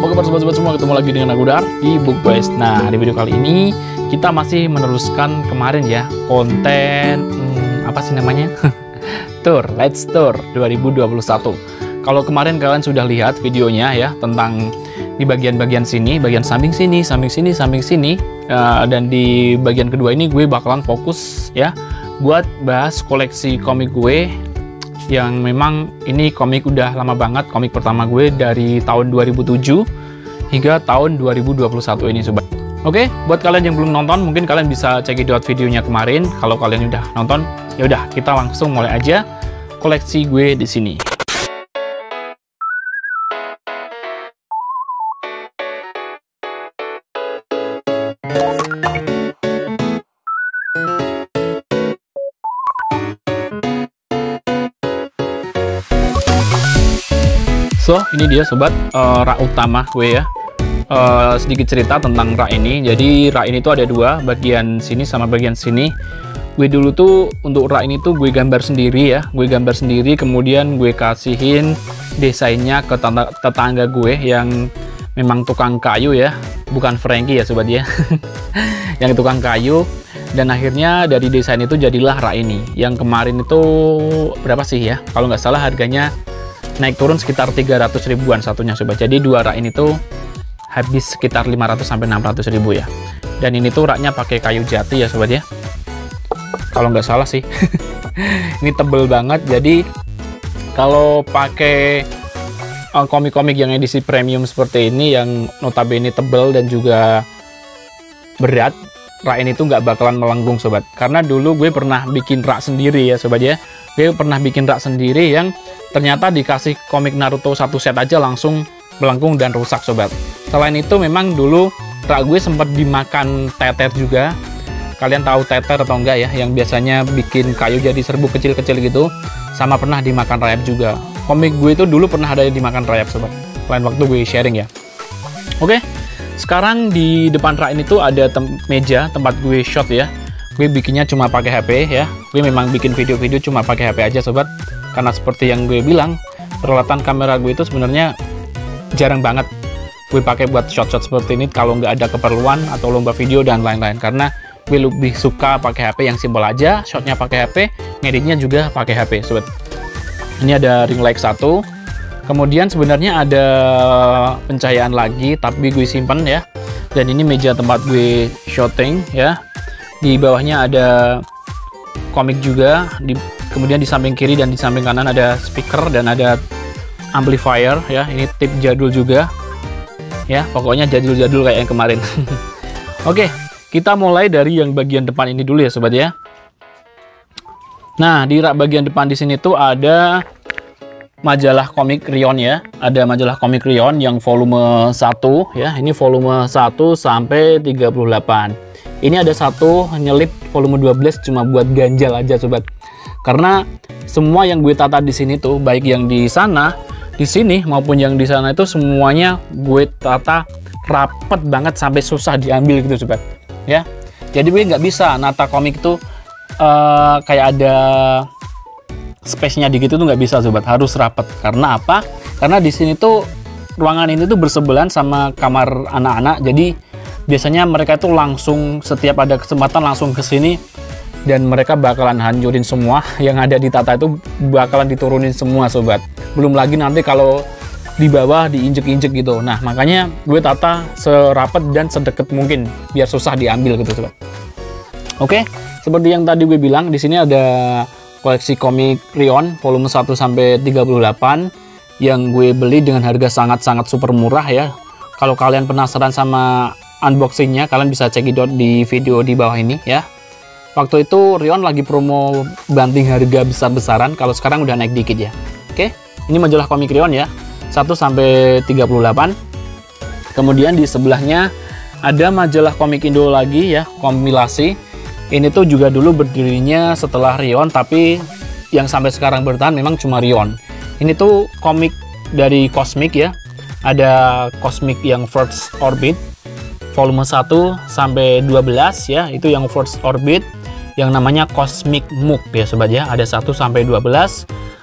Allah, apa kabar sobat-sobat semua? Ketemu lagi dengan aku Dar di Book Boys. Nah, di video kali ini kita masih meneruskan kemarin ya konten hmm, apa sih namanya? Tour, Let's Tour 2021. Kalau kemarin kalian sudah lihat videonya ya tentang di bagian-bagian sini, bagian samping sini, samping sini, samping sini, uh, dan di bagian kedua ini gue bakalan fokus ya buat bahas koleksi komik gue yang memang ini komik udah lama banget komik pertama gue dari tahun 2007 hingga tahun 2021 ini sobat Oke, buat kalian yang belum nonton, mungkin kalian bisa cek out videonya kemarin. Kalau kalian udah nonton, ya udah kita langsung mulai aja koleksi gue di sini. So, ini dia sobat uh, rak utama gue ya. Uh, sedikit cerita tentang rak ini. Jadi rak ini tuh ada dua, bagian sini sama bagian sini. Gue dulu tuh untuk rak ini tuh gue gambar sendiri ya. Gue gambar sendiri, kemudian gue kasihin desainnya ke tetangga gue yang memang tukang kayu ya, bukan Frankie ya sobat ya. yang tukang kayu dan akhirnya dari desain itu jadilah rak ini. Yang kemarin itu berapa sih ya? Kalau nggak salah harganya naik turun sekitar 300 ribuan satunya sobat jadi dua rak ini tuh habis sekitar 500 sampai 600 ribu ya. Dan ini tuh raknya pakai kayu jati ya sobat ya. Kalau nggak salah sih. Ini tebel banget jadi kalau pakai uh, komik-komik yang edisi premium seperti ini yang notabene tebel dan juga berat rak ini tuh nggak bakalan melengkung sobat. Karena dulu gue pernah bikin rak sendiri ya sobat ya. Gue pernah bikin rak sendiri yang ternyata dikasih komik Naruto satu set aja langsung melengkung dan rusak sobat. Selain itu memang dulu rak gue sempat dimakan teter juga. Kalian tahu teter atau enggak ya yang biasanya bikin kayu jadi serbuk kecil-kecil gitu sama pernah dimakan rayap juga. Komik gue itu dulu pernah ada yang dimakan rayap sobat. Lain waktu gue sharing ya. Oke sekarang di depan rak ini tuh ada tem meja tempat gue shot ya. Gue bikinnya cuma pakai HP ya. Gue memang bikin video-video cuma pakai HP aja sobat. Karena seperti yang gue bilang peralatan kamera gue itu sebenarnya jarang banget gue pakai buat shot-shot seperti ini kalau nggak ada keperluan atau lomba video dan lain-lain. Karena gue lebih suka pakai HP yang simpel aja shotnya pakai HP ngeditnya juga pakai HP sobat. Ini ada ring light satu. Kemudian sebenarnya ada pencahayaan lagi tapi gue simpen ya. Dan ini meja tempat gue shooting ya. Di bawahnya ada komik juga di kemudian di samping kiri dan di samping kanan ada speaker dan ada amplifier ya. Ini tip jadul juga. Ya pokoknya jadul-jadul kayak yang kemarin. Oke kita mulai dari yang bagian depan ini dulu ya sobat ya. Nah di rak bagian depan di sini tuh ada majalah komik Rion ya. Ada majalah komik Rion yang volume 1 ya. Ini volume 1 sampai 38 ini ada satu nyelip volume 12 cuma buat ganjal aja sobat. Karena semua yang gue tata di sini tuh baik yang di sana di sini maupun yang di sana itu semuanya gue tata rapet banget sampai susah diambil gitu sobat. Ya. Jadi gue nggak bisa nata komik tuh uh, kayak ada space-nya dikit itu nggak bisa sobat. Harus rapet. Karena apa? Karena di sini tuh ruangan ini tuh bersebelahan sama kamar anak-anak. Jadi biasanya mereka itu langsung setiap ada kesempatan langsung ke sini dan mereka bakalan hancurin semua yang ada di Tata itu bakalan diturunin semua sobat. Belum lagi nanti kalau di bawah diinjek-injek gitu. Nah makanya gue tata serapet dan sedekat mungkin biar susah diambil gitu sobat. Oke seperti yang tadi gue bilang di sini ada koleksi komik Rion volume 1 sampai 38 yang gue beli dengan harga sangat-sangat super murah ya. Kalau kalian penasaran sama unboxingnya kalian bisa cek di video di bawah ini ya Waktu itu Rion lagi promo banting harga besar-besaran, kalau sekarang udah naik dikit ya. Oke, ini majalah komik Rion ya, 1 sampai 38. Kemudian di sebelahnya ada majalah komik Indo lagi ya, kompilasi. Ini tuh juga dulu berdirinya setelah Rion, tapi yang sampai sekarang bertahan memang cuma Rion. Ini tuh komik dari Cosmic ya, ada Cosmic yang First Orbit, volume 1 sampai 12 ya, itu yang First Orbit yang namanya Cosmic Mook ya sobat ya. Ada 1 sampai 12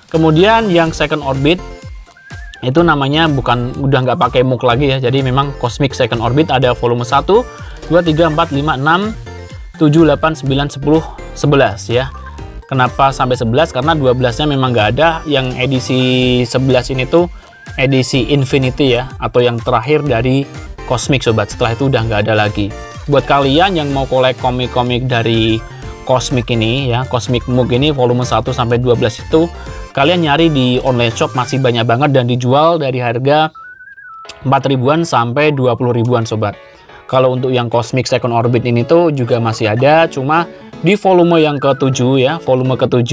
kemudian yang second orbit itu namanya bukan udah nggak pakai MOOC lagi ya. Jadi memang Cosmic Second Orbit ada volume 1 2 3 4 5 6 7 8 9 10 11 ya. Kenapa sampai 11 karena 12 nya memang nggak ada. Yang edisi 11 ini tuh edisi Infinity ya atau yang terakhir dari Cosmic sobat. Setelah itu udah nggak ada lagi. Buat kalian yang mau kolek komik-komik dari Cosmic ini ya Cosmic MOOC ini volume 1 sampai 12 itu kalian nyari di online shop masih banyak banget dan dijual dari harga 4 ribuan sampai 20 ribuan sobat. Kalau untuk yang Cosmic Second Orbit ini tuh juga masih ada cuma di volume yang ke-7 ya volume ke-7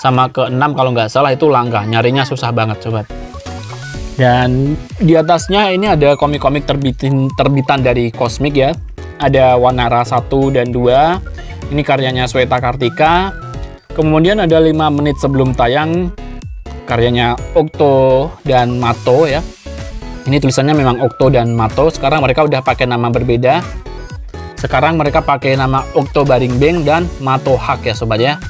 sama ke-6 kalau nggak salah itu langka nyarinya susah banget sobat. Dan di atasnya ini ada komik-komik terbitin, terbitan dari Cosmic ya. Ada Wanara 1 dan 2 ini karyanya Sweta Kartika Kemudian ada 5 menit sebelum tayang karyanya Okto dan Mato ya. Ini tulisannya memang Okto dan Mato. Sekarang mereka udah pakai nama berbeda. Sekarang mereka pakai nama Okto Baringbeng dan Mato Hak ya sobat ya.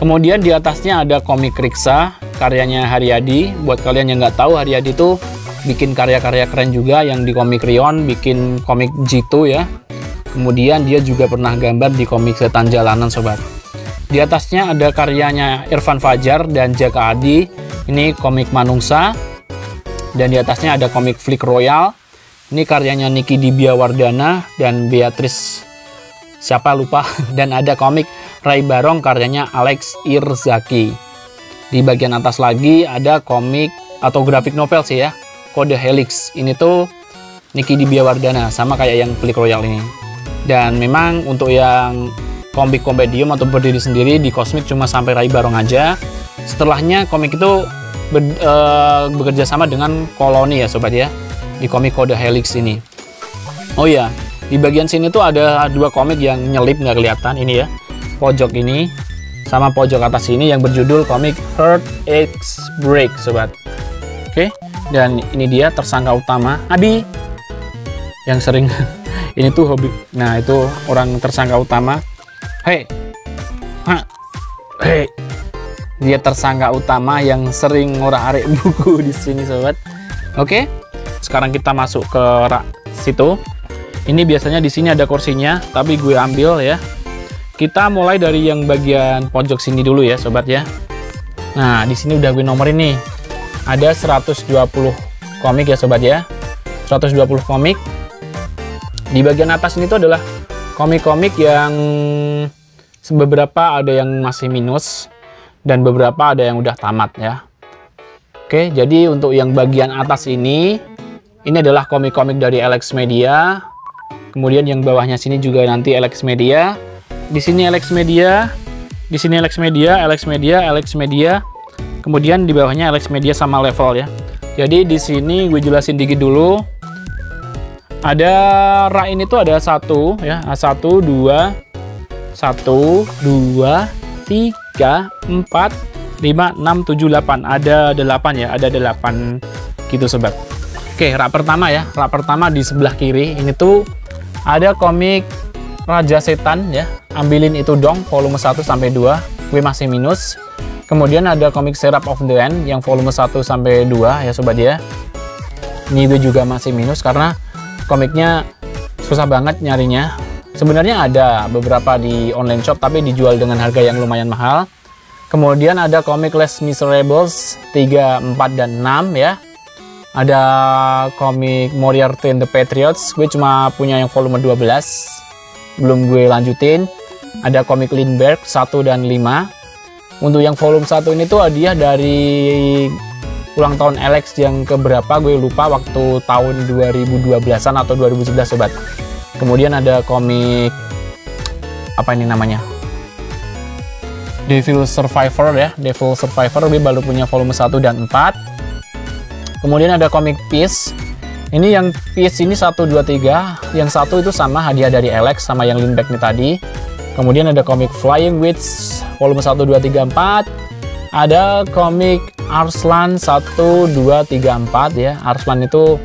Kemudian di atasnya ada komik Riksa karyanya Haryadi. Buat kalian yang nggak tahu Haryadi itu bikin karya-karya keren juga yang di komik Rion, bikin komik Jitu ya. Kemudian dia juga pernah gambar di komik Setan Jalanan sobat. Di atasnya ada karyanya Irfan Fajar dan Jaka Adi. Ini komik Manungsa. Dan di atasnya ada komik Flick Royal. Ini karyanya Niki Dibia Wardana dan Beatrice siapa lupa dan ada komik Ray Barong karyanya Alex Irzaki. Di bagian atas lagi ada komik atau grafik novel sih ya. Kode Helix. Ini tuh Niki Dibia Wardana sama kayak yang Flick Royal ini. Dan memang untuk yang komik komedium atau berdiri sendiri di Cosmic cuma sampai Rai Barong aja. Setelahnya komik itu ber, e, bekerja sama dengan Koloni ya sobat ya di komik kode Helix ini. Oh ya, di bagian sini tuh ada dua komik yang nyelip nggak kelihatan ini ya. Pojok ini sama pojok atas ini yang berjudul komik Heart X Break sobat. Oke, dan ini dia tersangka utama Abi yang sering ini tuh hobi. Nah, itu orang tersangka utama Hei, hei, dia tersangka utama yang sering ngorek arik buku di sini sobat. Oke, sekarang kita masuk ke rak situ. Ini biasanya di sini ada kursinya, tapi gue ambil ya. Kita mulai dari yang bagian pojok sini dulu ya sobat ya. Nah, di sini udah gue nomor ini. Ada 120 komik ya sobat ya. 120 komik. Di bagian atas ini tuh adalah komik-komik yang beberapa ada yang masih minus dan beberapa ada yang udah tamat ya. Oke, jadi untuk yang bagian atas ini ini adalah komik-komik dari Alex Media. Kemudian yang bawahnya sini juga nanti Alex Media. Di sini Alex Media, di sini Alex Media, Alex Media, Alex Media. Kemudian di bawahnya Alex Media sama level ya. Jadi di sini gue jelasin dikit dulu ada rak ini tuh ada satu ya. Satu dua satu dua tiga empat lima enam tujuh delapan. Ada delapan ya? Ada delapan gitu sobat. Oke rak pertama ya. Rak pertama di sebelah kiri ini tuh ada komik Raja Setan ya. Ambilin itu dong volume 1 sampai 2 gue masih minus. Kemudian ada komik Serap of the End yang volume 1 sampai 2 ya sobat ya. Ini gue juga masih minus karena komiknya susah banget nyarinya. Sebenarnya ada beberapa di online shop tapi dijual dengan harga yang lumayan mahal. Kemudian ada komik Les Miserables 3, 4, dan 6 ya. Ada komik Moriarty and the Patriots gue cuma punya yang volume 12 belum gue lanjutin. Ada komik Lindbergh 1 dan 5 untuk yang volume 1 ini tuh hadiah dari ulang tahun Alex yang keberapa gue lupa waktu tahun 2012an atau 2011 sobat. Kemudian ada komik apa ini namanya? Devil Survivor ya Devil Survivor gue baru punya volume 1 dan 4 kemudian ada komik Peace. Ini yang Peace ini 1, 2, 3 yang satu itu sama hadiah dari Alex sama yang Lindback nih tadi. Kemudian ada komik Flying Witch volume 1, 2, 3, 4 ada komik Arslan 1 2 3 4 ya. Arslan itu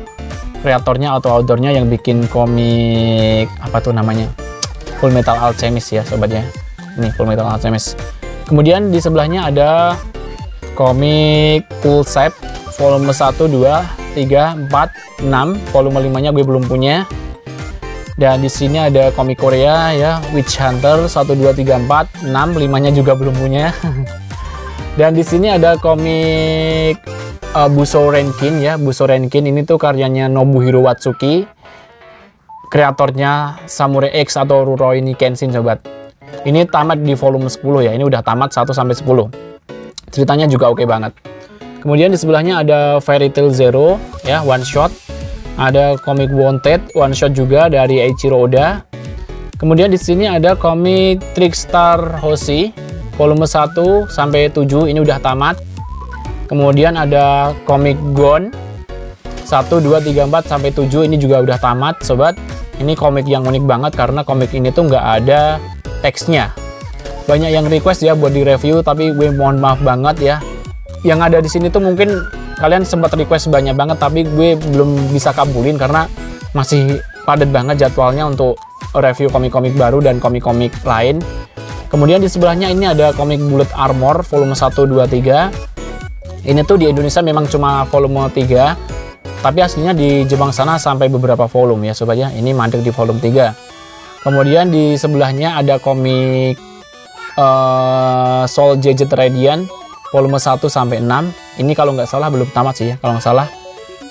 kreatornya atau authornya yang bikin komik apa tuh namanya? Full Metal Alchemist ya sobatnya. Ini Full Metal Alchemist. Kemudian di sebelahnya ada komik Cool Set volume 1, 2, 3, 4, 6. Volume 5-nya gue belum punya. Dan di sini ada komik Korea ya, Witch Hunter 1 2 3 4 6, 5-nya juga belum punya. Dan di sini ada komik uh, Buso Renkin ya, Buso Renkin ini tuh karyanya Nobuhiro Watsuki. Kreatornya Samurai X atau Rurouni Kenshin sobat. Ini tamat di volume 10 ya. Ini udah tamat 1 sampai 10. Ceritanya juga oke okay banget. Kemudian di sebelahnya ada Fairy Tail Zero ya, one shot. Ada komik Wanted one shot juga dari Eiichiro Oda. Kemudian di sini ada komik Trickstar Hoshi volume 1 sampai 7 ini udah tamat. Kemudian ada komik Gone 1 2 3 4 sampai 7 ini juga udah tamat, sobat. Ini komik yang unik banget karena komik ini tuh nggak ada teksnya. Banyak yang request ya buat di review tapi gue mohon maaf banget ya. Yang ada di sini tuh mungkin kalian sempat request banyak banget tapi gue belum bisa kabulin karena masih padat banget jadwalnya untuk review komik-komik baru dan komik-komik lain. Kemudian di sebelahnya ini ada komik Bullet Armor volume 1, 2, 3. Ini tuh di Indonesia memang cuma volume 3. Tapi aslinya di Jepang sana sampai beberapa volume ya sobat ya. Ini mandek di volume 3. Kemudian di sebelahnya ada komik uh, Soul Gadget Radiant volume 1 sampai 6. Ini kalau nggak salah belum tamat sih ya, kalau nggak salah.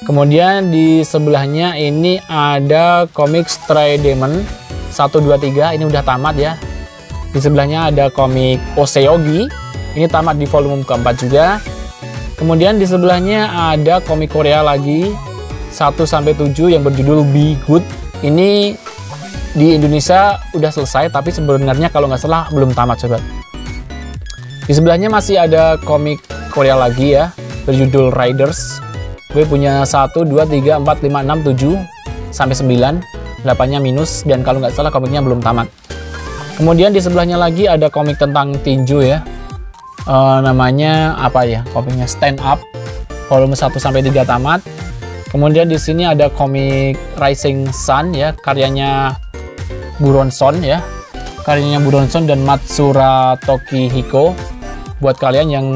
Kemudian di sebelahnya ini ada komik Stray Demon 1 2 3. Ini udah tamat ya. Di sebelahnya ada komik Oseogi. Ini tamat di volume keempat juga. Kemudian di sebelahnya ada komik Korea lagi 1 sampai 7 yang berjudul Be Good. Ini di Indonesia udah selesai tapi sebenarnya kalau nggak salah belum tamat sobat. Di sebelahnya masih ada komik Korea lagi ya berjudul Riders. Gue punya 1 2 3 4 5 6 7 sampai 9. 8-nya minus dan kalau nggak salah komiknya belum tamat. Kemudian di sebelahnya lagi ada komik tentang tinju ya. Uh, namanya apa ya? Komiknya Stand Up volume 1 sampai 3 tamat. Kemudian di sini ada komik Rising Sun ya, karyanya Buronson ya. Karyanya Buronson dan Matsura Tokihiko. Buat kalian yang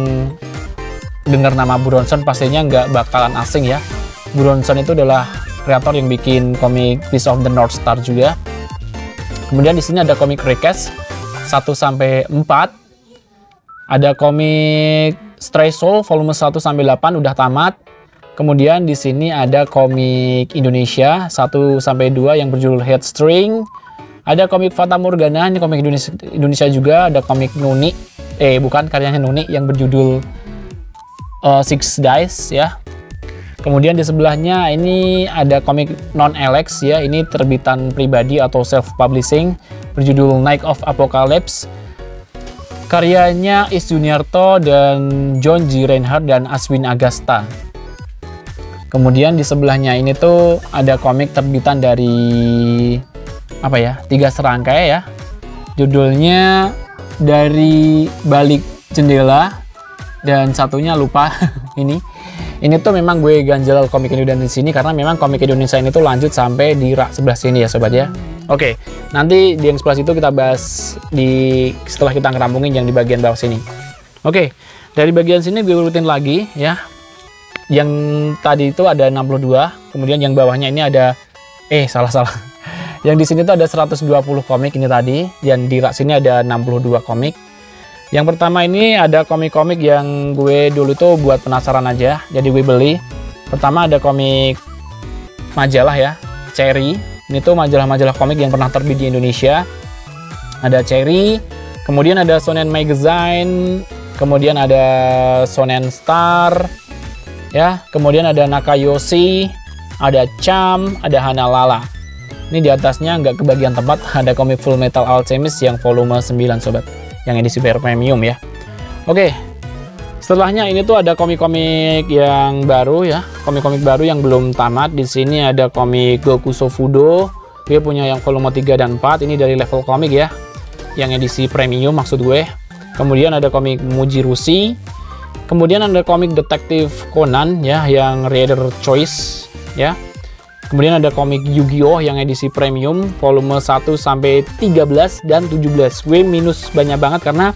dengar nama Buronson pastinya nggak bakalan asing ya. Buronson itu adalah kreator yang bikin komik Piece of the North Star juga. Kemudian di sini ada komik request 1 sampai 4. Ada komik Stray Soul volume 1 sampai 8 udah tamat. Kemudian di sini ada komik Indonesia 1 sampai 2 yang berjudul Headstring. Ada komik Fata Morgana, ini komik Indonesia, Indonesia juga. Ada komik Nuni, eh bukan karyanya Nuni yang berjudul uh, Six Dice ya. Kemudian di sebelahnya ini ada komik non Alex ya, ini terbitan pribadi atau self publishing berjudul Night of Apocalypse. Karyanya Is Juniarto dan John G. Reinhardt dan Aswin Agasta. Kemudian di sebelahnya ini tuh ada komik terbitan dari apa ya? Tiga serangkai ya. Judulnya dari balik jendela dan satunya lupa ini ini tuh memang gue ganjel komik Indonesia di sini karena memang komik Indonesia ini tuh lanjut sampai di rak sebelah sini ya sobat ya. Oke, nanti di yang sebelah situ kita bahas di setelah kita ngerampungin yang di bagian bawah sini. Oke, dari bagian sini gue urutin lagi ya. Yang tadi itu ada 62, kemudian yang bawahnya ini ada eh salah-salah. Yang di sini tuh ada 120 komik ini tadi, dan di rak sini ada 62 komik. Yang pertama ini ada komik-komik yang gue dulu tuh buat penasaran aja, jadi gue beli. Pertama ada komik majalah ya, Cherry. Ini tuh majalah-majalah komik yang pernah terbit di Indonesia. Ada Cherry, kemudian ada Shonen Magazine, kemudian ada Shonen Star, ya, kemudian ada Nakayoshi, ada Cham, ada Hanalala. Ini di atasnya nggak kebagian tempat ada komik Full Metal Alchemist yang volume 9 sobat yang edisi premium ya. Oke, setelahnya ini tuh ada komik-komik yang baru ya, komik-komik baru yang belum tamat. Di sini ada komik Goku Sofudo, dia punya yang volume 3 dan 4, ini dari level komik ya, yang edisi premium maksud gue. Kemudian ada komik Mujirushi, kemudian ada komik Detektif Conan ya, yang Reader Choice ya. Kemudian ada komik Yu-Gi-Oh! yang edisi premium volume 1 sampai 13 dan 17. Gue minus banyak banget karena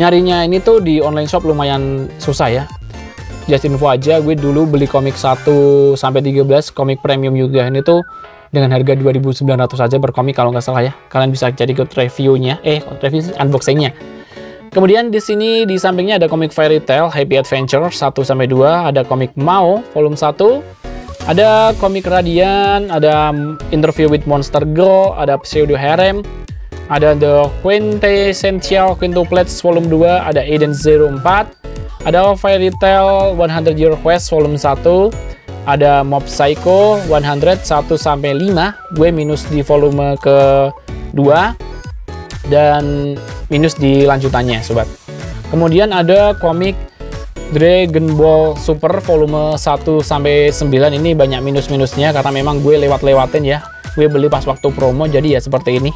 nyarinya ini tuh di online shop lumayan susah ya. just info aja gue dulu beli komik 1 sampai 13 komik premium juga ini tuh dengan harga 2.900 aja per komik kalau nggak salah ya. Kalian bisa cari ikut reviewnya eh review unboxingnya. Kemudian di sini di sampingnya ada komik Fairy Tail Happy Adventure 1 sampai 2 ada komik Mao volume 1 ada komik Radian ada Interview with Monster Girl ada Pseudo Harem ada The Quintessential Quintuplets volume 2 ada Eden 04 ada Fairy Tail 100 Year Quest volume 1, ada Mob Psycho 100 1 sampai 5, gue minus di volume ke 2 dan minus di lanjutannya, sobat. Kemudian ada komik Dragon Ball Super volume 1 sampai 9 ini banyak minus-minusnya karena memang gue lewat-lewatin ya. Gue beli pas waktu promo jadi ya seperti ini.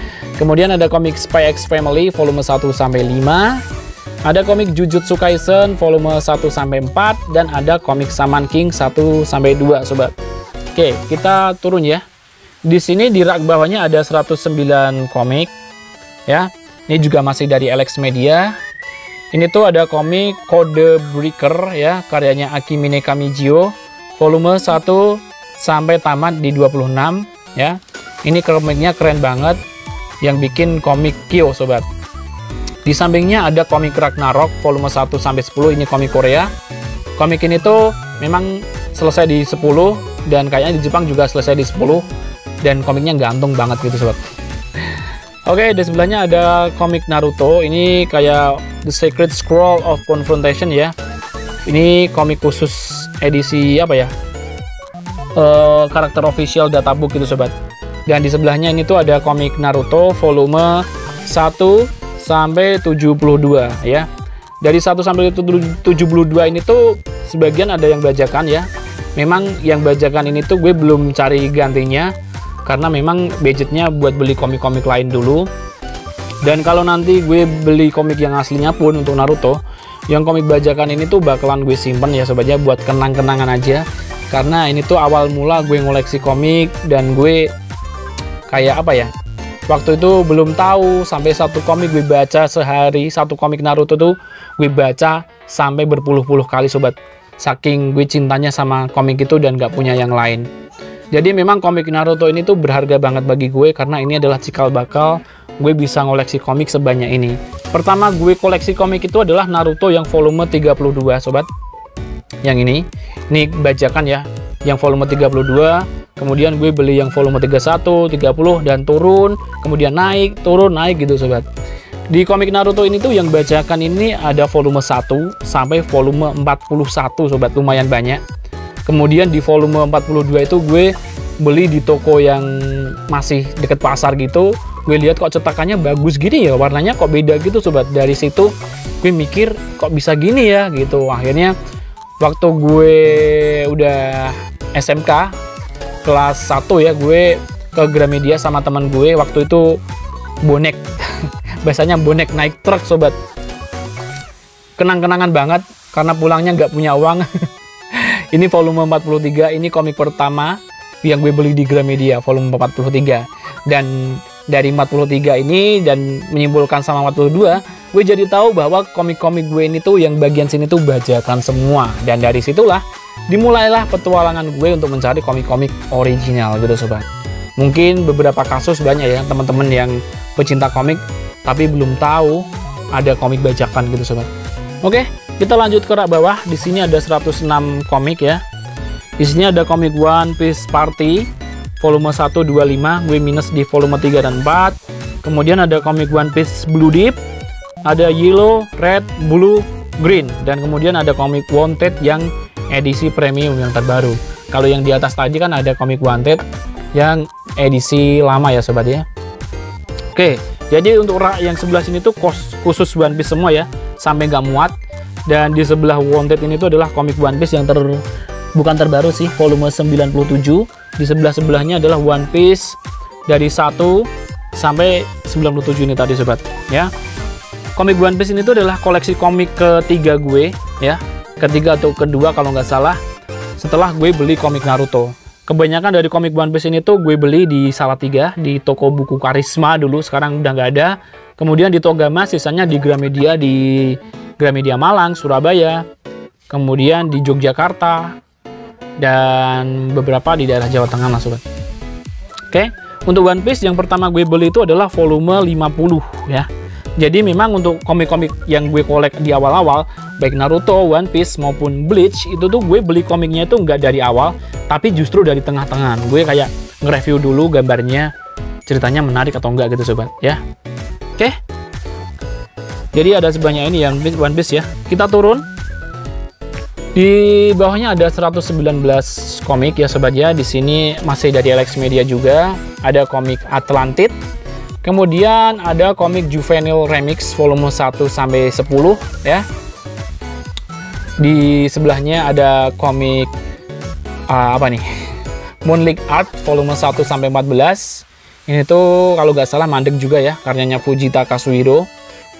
Kemudian ada komik Spy X Family volume 1 sampai 5. Ada komik Jujutsu Kaisen volume 1 sampai 4 dan ada komik Saman King 1 sampai 2 sobat. Oke, kita turun ya. Di sini di rak bawahnya ada 109 komik ya. Ini juga masih dari Alex Media. Ini tuh ada komik Code Breaker ya, karyanya Akimine Kamijio volume 1 sampai tamat di 26 ya. Ini komiknya keren banget yang bikin komik Kyo sobat. Di sampingnya ada komik Ragnarok volume 1 sampai 10 ini komik Korea. Komik ini tuh memang selesai di 10 dan kayaknya di Jepang juga selesai di 10 dan komiknya gantung banget gitu sobat. Oke, di sebelahnya ada komik Naruto. Ini kayak The Secret Scroll of Confrontation ya. Ini komik khusus edisi apa ya? Uh, karakter official databook gitu sobat. Dan di sebelahnya ini tuh ada komik Naruto volume 1 sampai 72 ya. Dari 1 sampai 72 ini tuh sebagian ada yang bajakan ya. Memang yang bajakan ini tuh gue belum cari gantinya karena memang budgetnya buat beli komik-komik lain dulu. Dan kalau nanti gue beli komik yang aslinya pun untuk Naruto, yang komik bajakan ini tuh bakalan gue simpen ya sobatnya buat kenang-kenangan aja. Karena ini tuh awal mula gue ngoleksi komik dan gue kayak apa ya? waktu itu belum tahu sampai satu komik gue baca sehari satu komik Naruto tuh gue baca sampai berpuluh-puluh kali sobat saking gue cintanya sama komik itu dan gak punya yang lain jadi memang komik Naruto ini tuh berharga banget bagi gue karena ini adalah cikal bakal gue bisa ngoleksi komik sebanyak ini. Pertama gue koleksi komik itu adalah Naruto yang volume 32 sobat. Yang ini. Ini bajakan ya. Yang volume 32 kemudian gue beli yang volume 31, 30 dan turun, kemudian naik, turun, naik gitu sobat. Di komik Naruto ini tuh yang bacakan ini ada volume 1 sampai volume 41 sobat, lumayan banyak. Kemudian di volume 42 itu gue beli di toko yang masih deket pasar gitu. Gue lihat kok cetakannya bagus gini ya, warnanya kok beda gitu sobat. Dari situ gue mikir kok bisa gini ya gitu. Akhirnya waktu gue udah SMK kelas 1 ya gue ke Gramedia sama teman gue waktu itu bonek biasanya bonek naik truk sobat kenang-kenangan banget karena pulangnya nggak punya uang ini volume 43 ini komik pertama yang gue beli di Gramedia volume 43 dan dari 43 ini dan menyimpulkan sama 42 gue jadi tahu bahwa komik-komik gue ini tuh yang bagian sini tuh bajakan semua. Dan dari situlah dimulailah petualangan gue untuk mencari komik-komik original gitu sobat. Mungkin beberapa kasus banyak ya teman-teman yang pecinta komik tapi belum tahu ada komik bajakan gitu sobat. Oke kita lanjut ke rak bawah di sini ada 106 komik ya di sini ada komik One Piece Party volume 125 gue minus di volume 3 dan 4 kemudian ada komik One Piece Blue Deep ada Yellow, Red, Blue, Green dan kemudian ada komik Wanted yang edisi premium yang terbaru. Kalau yang di atas tadi kan ada komik Wanted yang edisi lama ya sobat ya. Oke, jadi untuk rak yang sebelah sini tuh khusus One Piece semua ya, sampai nggak muat. Dan di sebelah Wanted ini tuh adalah komik One Piece yang ter bukan terbaru sih, volume 97. Di sebelah sebelahnya adalah One Piece dari 1 sampai 97 ini tadi sobat ya. Komik One Piece ini tuh adalah koleksi komik ketiga gue ya ketiga atau kedua kalau nggak salah setelah gue beli komik Naruto. Kebanyakan dari komik One Piece ini tuh gue beli di Salatiga, di toko buku Karisma dulu, sekarang udah nggak ada. Kemudian di Togama, sisanya di Gramedia, di Gramedia Malang, Surabaya. kemudian di Yogyakarta, dan beberapa di daerah Jawa Tengah lah sobat. Oke, untuk One Piece yang pertama gue beli itu adalah volume 50 ya. Jadi memang untuk komik-komik yang gue kolek di awal-awal, baik Naruto, One Piece maupun Bleach, itu tuh gue beli komiknya itu nggak dari awal, tapi justru dari tengah-tengah. Gue kayak nge-review dulu gambarnya, ceritanya menarik atau enggak gitu sobat ya. Oke. Jadi ada sebanyak ini yang One Piece ya. Kita turun. Di bawahnya ada 119 komik ya sobat ya. Di sini masih dari Alex Media juga. Ada komik Atlantid, Kemudian ada komik Juvenile Remix volume 1 sampai 10 ya. Di sebelahnya ada komik uh, apa nih? Moonlight Art volume 1 sampai 14. Ini tuh kalau nggak salah mandek juga ya, karyanya Fujita Kazuhiro.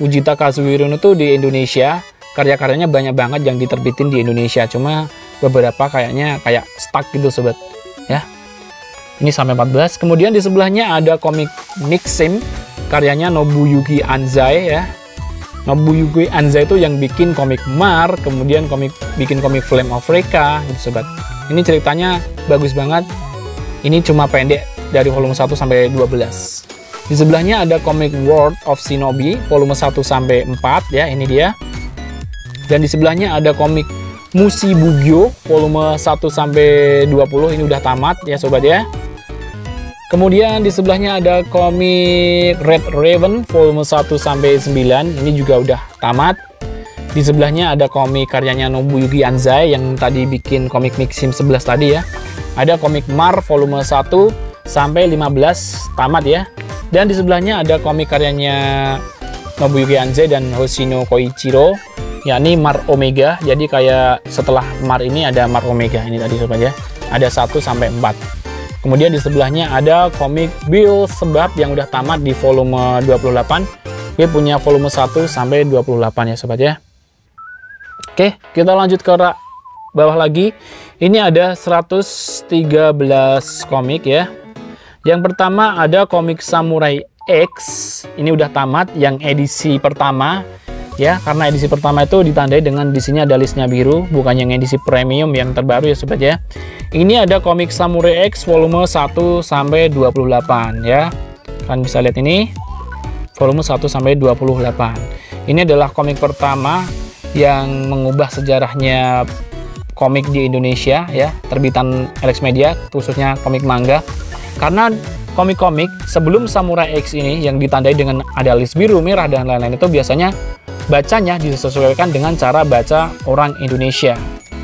Fujita Kazuhiro itu di Indonesia, karya-karyanya banyak banget yang diterbitin di Indonesia. Cuma beberapa kayaknya kayak stuck gitu sobat. Ya, ini sampai 14. Kemudian di sebelahnya ada komik Nixim karyanya Nobuyuki Anzai ya. Nobuyuki Anzai itu yang bikin komik Mar, kemudian komik bikin komik Flame of Reka gitu sobat. Ini ceritanya bagus banget. Ini cuma pendek dari volume 1 sampai 12. Di sebelahnya ada komik World of Shinobi volume 1 sampai 4 ya, ini dia. Dan di sebelahnya ada komik Musi Bugyo volume 1 sampai 20 ini udah tamat ya sobat ya. Kemudian di sebelahnya ada komik Red Raven volume 1 sampai 9. Ini juga udah tamat. Di sebelahnya ada komik karyanya Nobuyuki Anzai yang tadi bikin komik Mixim 11 tadi ya. Ada komik Mar volume 1 sampai 15 tamat ya. Dan di sebelahnya ada komik karyanya Nobuyuki Anzai dan Hoshino Koichiro yakni Mar Omega. Jadi kayak setelah Mar ini ada Mar Omega ini tadi sobat ya. Ada 1 sampai 4. Kemudian di sebelahnya ada komik Bill Sebab yang udah tamat di volume 28. Dia punya volume 1 sampai 28 ya sobat ya. Oke, kita lanjut ke bawah lagi. Ini ada 113 komik ya. Yang pertama ada komik Samurai X. Ini udah tamat yang edisi pertama ya. Karena edisi pertama itu ditandai dengan di sini ada listnya biru bukan yang edisi premium yang terbaru ya sobat ya. Ini ada komik Samurai X volume 1 sampai 28 ya. Kalian bisa lihat ini volume 1 sampai 28 ini adalah komik pertama yang mengubah sejarahnya komik di Indonesia ya terbitan Alex Media khususnya komik manga karena komik-komik sebelum Samurai X ini yang ditandai dengan ada list biru, merah dan lain-lain itu biasanya bacanya disesuaikan dengan cara baca orang Indonesia.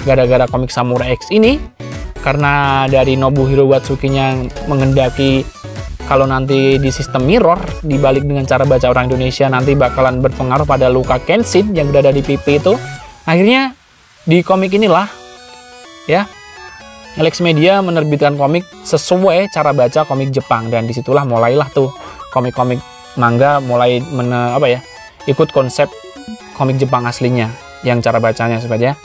Gara-gara komik Samurai X ini, karena dari Nobuhiro Watsuki-nya mengendaki kalau nanti di sistem mirror dibalik dengan cara baca orang Indonesia nanti bakalan berpengaruh pada luka Kenshin yang berada di pipi itu akhirnya di komik inilah ya Alex Media menerbitkan komik sesuai cara baca komik Jepang dan di situlah mulailah tuh komik-komik manga mulai mene, apa ya ikut konsep komik Jepang aslinya yang cara bacanya saja.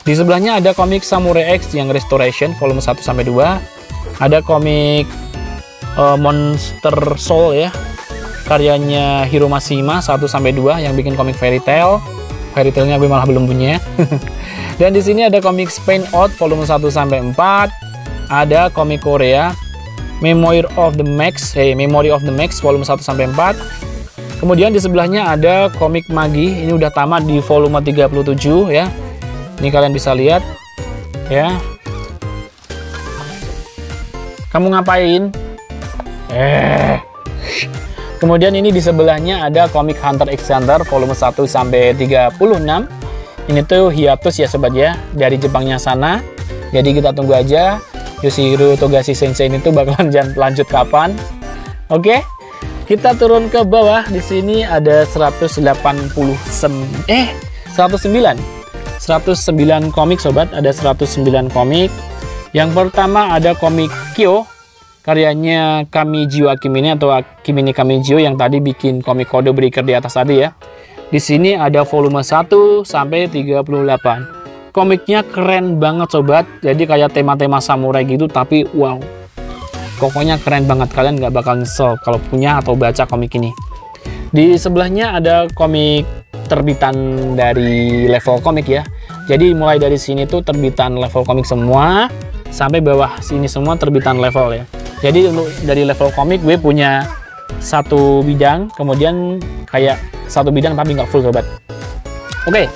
Di sebelahnya ada komik Samurai X yang restoration volume 1 sampai 2. Ada komik uh, Monster Soul ya. Karyanya Hiro Mashima 1 sampai 2 yang bikin komik Fairy Tail. Fairy Tailnya gue malah belum punya. Dan di sini ada komik Spain Out volume 1 sampai 4. Ada komik Korea Memory of the Max, hey, Memory of the Max volume 1 sampai 4 Kemudian di sebelahnya ada komik Magi. Ini udah tamat di volume 37 ya. Ini kalian bisa lihat ya. Kamu ngapain? Eh. Kemudian ini di sebelahnya ada komik Hunter x Hunter volume 1 sampai 36. Ini tuh hiatus ya sobat ya dari Jepangnya sana. Jadi kita tunggu aja Yoshihiro Togashi Sensei ini tuh bakalan lanjut kapan. Oke. Kita turun ke bawah. Di sini ada 189 eh 109. 109 komik sobat, ada 109 komik. Yang pertama ada komik Kyo karyanya Kamijo Akimini atau Akimini Kamijo yang tadi bikin komik Kode Breaker di atas tadi ya. Di sini ada volume 1 sampai 38. Komiknya keren banget sobat. Jadi kayak tema-tema samurai gitu tapi wow, Pokoknya keren banget, kalian nggak bakal nyesel kalau punya atau baca komik ini. Di sebelahnya ada komik terbitan dari level komik ya. Jadi mulai dari sini tuh terbitan level komik semua sampai bawah sini semua terbitan level ya. Jadi untuk dari level komik gue punya satu bidang, kemudian kayak satu bidang tapi nggak full sobat. Oke,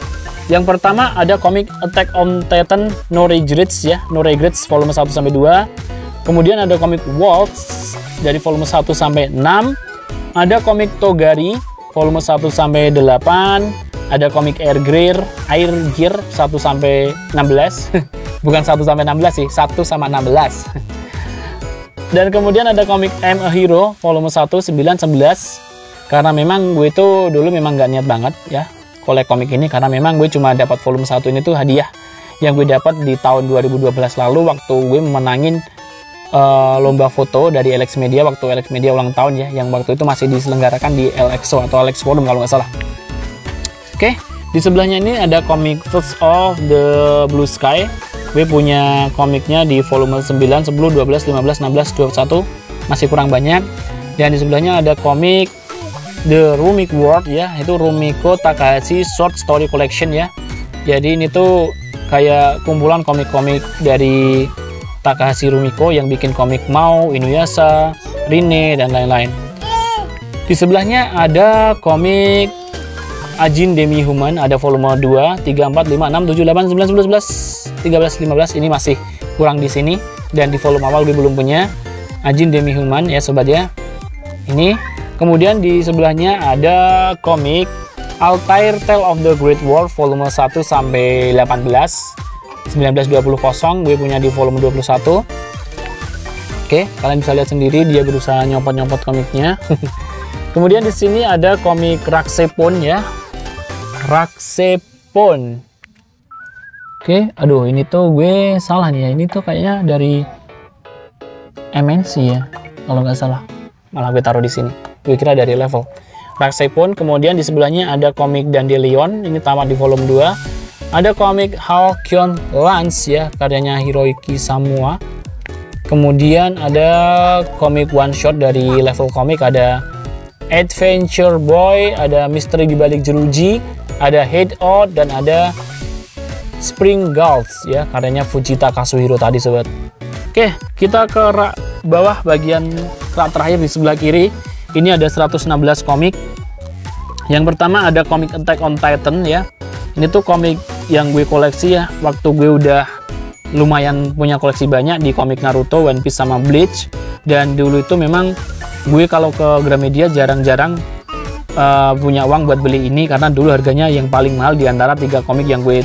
yang pertama ada komik Attack on Titan No Regrets ya, No Regrets volume 1 sampai 2. Kemudian ada komik Waltz dari volume 1 sampai 6. Ada komik Togari volume 1 sampai 8 ada komik Air Gear, Air Gear 1 sampai 16. Bukan 1 sampai 16 sih, 1 sama 16. Dan kemudian ada komik I'm a Hero volume 1 9 11 karena memang gue itu dulu memang gak niat banget ya kolek komik ini. Karena memang gue cuma dapat volume 1 ini tuh hadiah yang gue dapat di tahun 2012 lalu waktu gue menangin uh, lomba foto dari Alex Media waktu Alex Media ulang tahun ya yang waktu itu masih diselenggarakan di LXO atau Alex Forum kalau nggak salah. Oke, di sebelahnya ini ada komik First of the Blue Sky. Gue punya komiknya di volume 9, 10, 12, 15, 16, 21. Masih kurang banyak. Dan di sebelahnya ada komik The Rumik World ya, itu Rumiko Takahashi Short Story Collection ya. Jadi ini tuh kayak kumpulan komik-komik dari Takahashi Rumiko yang bikin komik Mau, Inuyasha, Rine, dan lain-lain. Di sebelahnya ada komik Ajin Demi Human ada volume 2, 3, 4, 5, 6, 7, 8, 9, 10, 11, 13, 15 ini masih kurang di sini dan di volume awal gue belum punya Ajin Demi Human ya sobat ya. Ini kemudian di sebelahnya ada komik Altair Tale of the Great War volume 1 sampai 18 1920 kosong gue punya di volume 21 Oke, kalian bisa lihat sendiri dia berusaha nyopot-nyopot komiknya. Kemudian di sini ada komik Raksepon ya, Raksepon. Oke, aduh ini tuh gue salah nih ya. Ini tuh kayaknya dari MNC ya, kalau nggak salah. Malah gue taruh di sini. Gue kira dari level. Raksepon, kemudian di sebelahnya ada komik Dandelion, ini tamat di volume 2. Ada komik Halcyon Lance ya, karyanya Hiroiki Samua. Kemudian ada komik one shot dari level komik ada Adventure Boy, ada misteri di balik jeruji, ada Head Out dan ada Spring Gulls ya. Karyanya Fujita Kazuhiro tadi sobat. Oke kita ke rak bawah bagian rak terakhir di sebelah kiri. Ini ada 116 komik. Yang pertama ada komik Attack on Titan ya. Ini tuh komik yang gue koleksi ya. Waktu gue udah lumayan punya koleksi banyak di komik Naruto, One Piece sama Bleach. Dan dulu itu memang gue kalau ke Gramedia jarang-jarang uh, punya uang buat beli ini karena dulu harganya yang paling mahal di antara tiga komik yang gue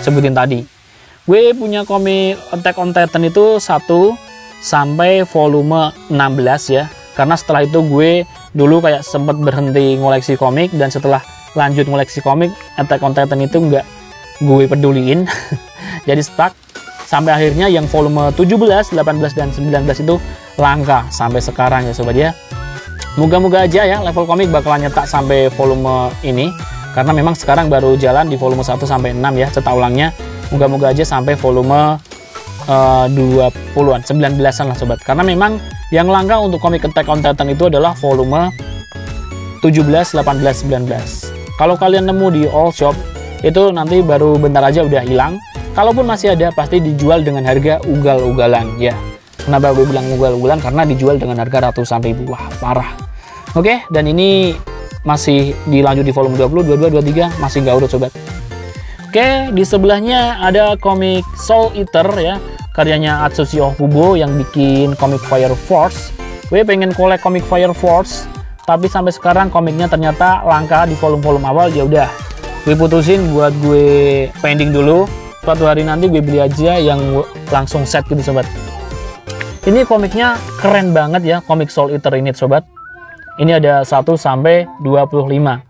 sebutin tadi. Gue punya komik Attack on Titan itu satu sampai volume 16 ya. Karena setelah itu gue dulu kayak sempat berhenti ngoleksi komik dan setelah lanjut ngoleksi komik Attack on Titan itu nggak gue peduliin. Jadi stuck sampai akhirnya yang volume 17, 18 dan 19 itu langka sampai sekarang ya sobat ya. Moga-moga aja ya level komik bakalan nyetak sampai volume ini karena memang sekarang baru jalan di volume 1 sampai 6 ya cetak ulangnya. Moga-moga aja sampai volume uh, 20-an, 19-an lah sobat. Karena memang yang langka untuk komik Attack on Titan itu adalah volume 17, 18, 19. Kalau kalian nemu di all shop itu nanti baru bentar aja udah hilang. Kalaupun masih ada pasti dijual dengan harga ugal-ugalan ya. Kenapa gue bilang ugal-ugalan? Karena dijual dengan harga ratusan ribu. Wah, parah. Oke, dan ini masih dilanjut di volume 20, 22, 23, masih nggak urut sobat. Oke, di sebelahnya ada komik Soul Eater ya, karyanya Atsushi Okubo yang bikin komik Fire Force. Gue pengen kolek komik Fire Force, tapi sampai sekarang komiknya ternyata langka di volume-volume awal, ya udah. Gue putusin buat gue pending dulu. Suatu hari nanti gue beli aja yang langsung set gitu sobat. Ini komiknya keren banget ya, komik Soul Eater ini sobat. Ini ada 1 sampai 25.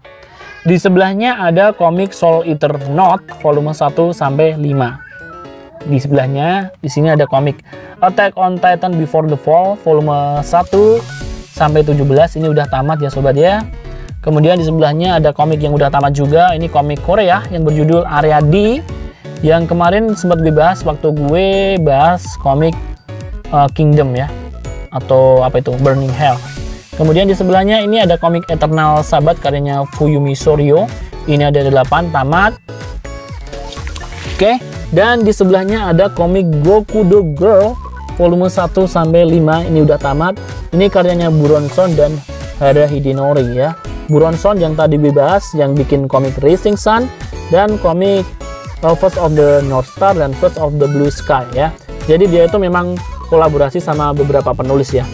Di sebelahnya ada komik Soul Eater Note volume 1 sampai 5. Di sebelahnya di sini ada komik Attack on Titan Before the Fall volume 1 sampai 17. Ini udah tamat ya sobat ya. Kemudian di sebelahnya ada komik yang udah tamat juga. Ini komik Korea yang berjudul Area D yang kemarin sempat gue bahas waktu gue bahas komik uh, Kingdom ya atau apa itu Burning Hell. Kemudian di sebelahnya ini ada komik Eternal Sabat karyanya Fuyumi Soryo. Ini ada 8 tamat. Oke, dan di sebelahnya ada komik Goku the Girl volume 1 sampai 5 ini udah tamat. Ini karyanya Buronson dan Hara Hidinori ya. Buronson yang tadi dibahas yang bikin komik Racing Sun dan komik uh, First of the North Star dan First of the Blue Sky ya. Jadi dia itu memang kolaborasi sama beberapa penulis ya.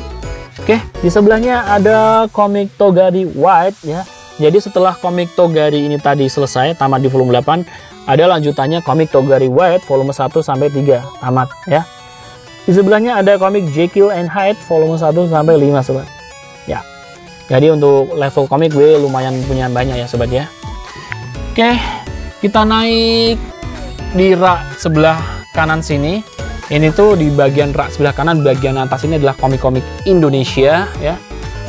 Oke, di sebelahnya ada komik Togari White ya. Jadi setelah komik Togari ini tadi selesai tamat di volume 8, ada lanjutannya komik Togari White volume 1 sampai 3 tamat ya. Di sebelahnya ada komik Jekyll and Hyde volume 1 sampai 5 sobat. Ya. Jadi untuk level komik gue lumayan punya banyak ya sobat ya. Oke, kita naik di rak sebelah kanan sini ini tuh di bagian rak sebelah kanan bagian atas ini adalah komik-komik Indonesia ya.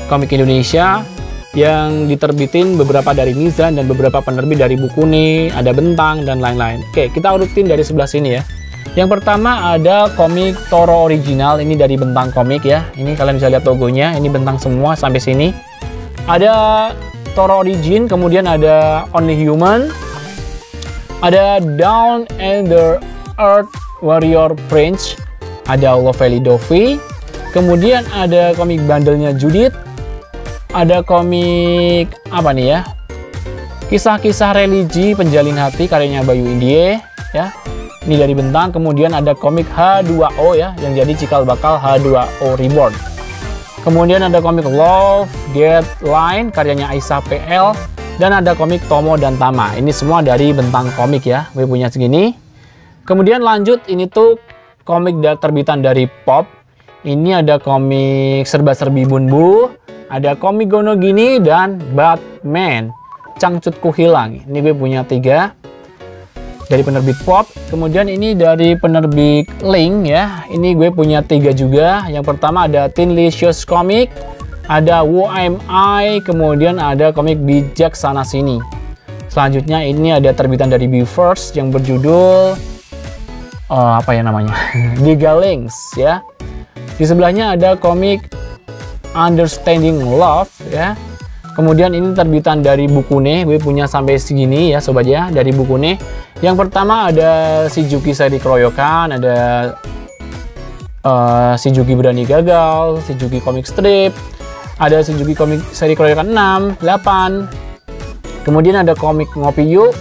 Komik Indonesia yang diterbitin beberapa dari Mizan dan beberapa penerbit dari Bukuni ada Bentang dan lain-lain. Oke kita urutin dari sebelah sini ya. Yang pertama ada komik Toro original ini dari Bentang komik ya. Ini kalian bisa lihat logonya ini Bentang semua sampai sini. Ada Toro origin kemudian ada Only Human. Ada Down and the Earth Warrior Prince, ada Lovely Dovey, kemudian ada komik bandelnya Judith, ada komik apa nih ya? Kisah-kisah religi penjalin hati karyanya Bayu Indie ya. Ini dari Bentang, kemudian ada komik H2O ya yang jadi cikal bakal H2O Reborn. Kemudian ada komik Love Deadline karyanya Aisyah PL dan ada komik Tomo dan Tama. Ini semua dari Bentang Komik ya. Gue punya segini. Kemudian lanjut ini tuh komik terbitan dari Pop. Ini ada komik serba-serbi Bunbu, ada komik Gono Gini dan Batman. Cangcutku hilang. Ini gue punya tiga dari penerbit Pop. Kemudian ini dari penerbit Link ya. Ini gue punya tiga juga. Yang pertama ada Tinlicious Comic, ada WMI, kemudian ada komik Bijak Sana Sini. Selanjutnya ini ada terbitan dari Be First yang berjudul uh, apa ya namanya? Giga Links ya. Di sebelahnya ada komik Understanding Love ya. Kemudian ini terbitan dari Bukune gue punya sampai segini ya sobat ya dari Bukune yang pertama ada Shijuki Seri Keroyokan ada uh, Shijuki Berani Gagal Shijuki Comic Strip ada Shijuki Comic Seri Keroyokan 6 8 kemudian ada komik Ngopi Yuk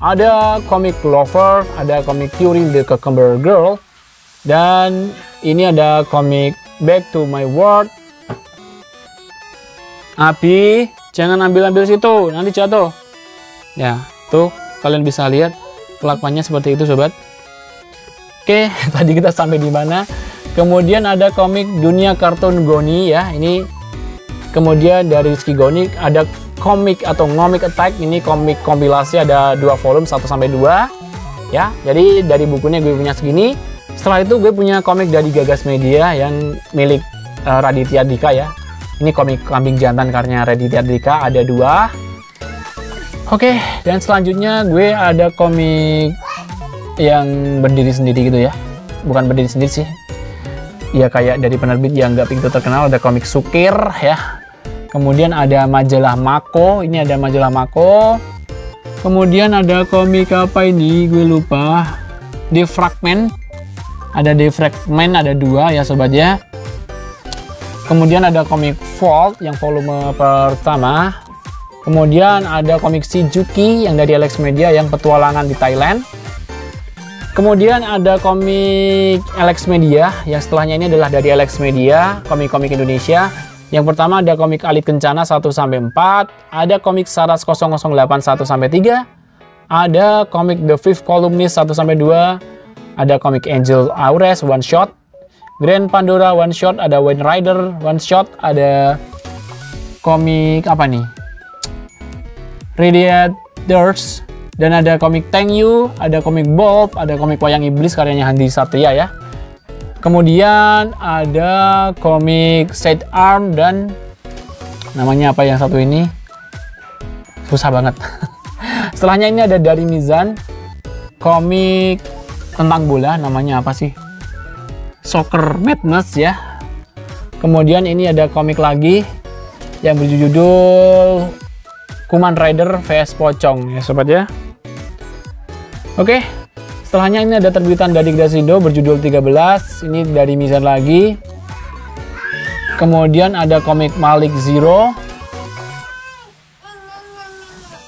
ada komik Lover, ada komik Curing the Cucumber Girl, dan ini ada komik Back to My World. Api, jangan ambil-ambil situ, nanti jatuh. Ya, tuh kalian bisa lihat kelakuannya seperti itu, sobat. Oke, tadi kita sampai di mana? Kemudian ada komik Dunia Kartun Goni ya. Ini kemudian dari Rizky Goni ada komik atau ngomik attack. Ini komik kompilasi ada dua volume 1 sampai 2 ya jadi dari bukunya gue punya segini. Setelah itu gue punya komik dari Gagas Media yang milik uh, Raditya Dika ya. Ini komik kambing jantan karya Raditya Dika ada dua. Oke dan selanjutnya gue ada komik yang berdiri sendiri gitu ya. Bukan berdiri sendiri sih. Ya kayak dari penerbit yang nggak begitu terkenal ada komik Sukir ya Kemudian ada majalah Mako, ini ada majalah Mako. Kemudian ada komik apa ini? Gue lupa. The Fragment. Ada The Fragment ada dua ya sobat ya. Kemudian ada komik Vault yang volume pertama. Kemudian ada komik Shijuki yang dari Alex Media yang petualangan di Thailand. Kemudian ada komik Alex Media yang setelahnya ini adalah dari Alex Media, komik-komik Indonesia yang pertama ada komik Alit Kencana 1 sampai 4, ada komik Saras 008 1 sampai 3, ada komik The Fifth Columnist 1 sampai 2, ada komik Angel Aures one shot, Grand Pandora one shot, ada Wayne Rider one shot, ada komik apa nih? Radiators dan ada komik Thank You, ada komik Bob, ada komik Wayang Iblis karyanya Handi Satria ya. Kemudian ada komik Side Arm dan namanya apa yang satu ini? Susah banget. Setelahnya ini ada dari Mizan komik tentang bola namanya apa sih? Soccer Madness ya. Kemudian ini ada komik lagi yang berjudul Kuman Rider vs Pocong ya sobat ya. Oke, Setelahnya ini ada terbitan dari Grasindo berjudul 13. Ini dari Mizan lagi. Kemudian ada komik Malik Zero.